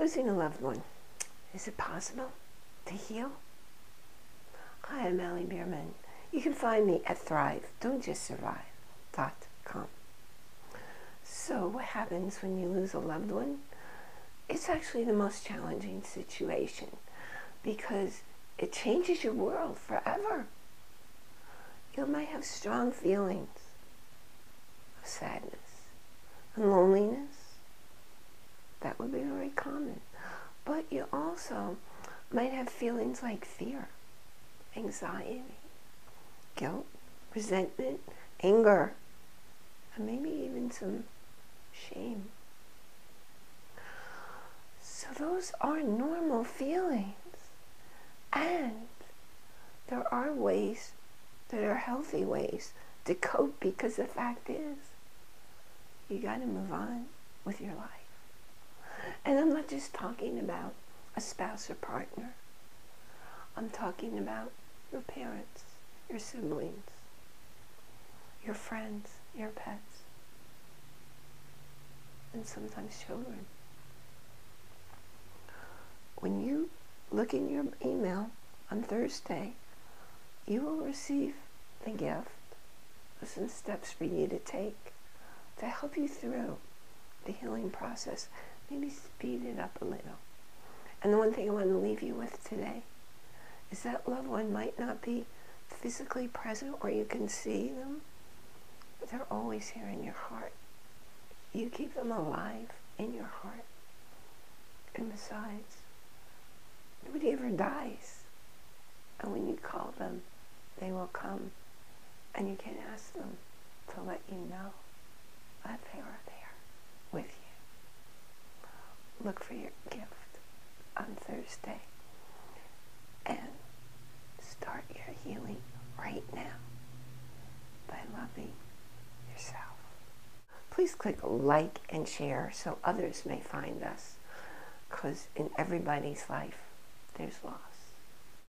Losing a loved one. Is it possible to heal? Hi, I'm Ali Bierman. You can find me at Thrive, Don't Just Survive.com. So what happens when you lose a loved one? It's actually the most challenging situation because it changes your world forever. You might have strong feelings of sadness and loneliness. That would be very common. But you also might have feelings like fear, anxiety, guilt, resentment, anger, and maybe even some shame. So those are normal feelings. And there are ways that are healthy ways to cope because the fact is you got to move on with your life. And I'm not just talking about a spouse or partner. I'm talking about your parents, your siblings, your friends, your pets, and sometimes children. When you look in your email on Thursday, you will receive the gift of some steps for you to take to help you through the healing process. Maybe speed it up a little. And the one thing I want to leave you with today is that loved one might not be physically present or you can see them, but they're always here in your heart. You keep them alive in your heart. And besides, nobody ever dies. And when you call them, they will come. And you can ask them to let you know that they are there with you. Look for your gift Thursday and start your healing right now by loving yourself. Please click like and share so others may find us because in everybody's life there's loss.